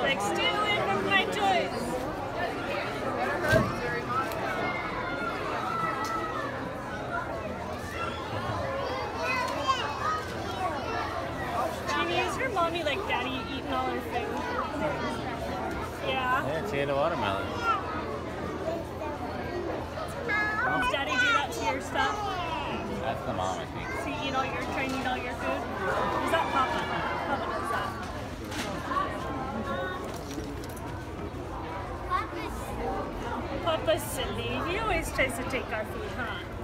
like, stay away from my toys. Jeannie, is your mommy like daddy eating all her food? Yeah. Yeah, she ate a watermelon. Does daddy do that to your stuff? That's the mom, I think. So you eat all your, try and eat all your food? Is that Papa? Papa does that. Papa's silly. He always tries to take our food, huh?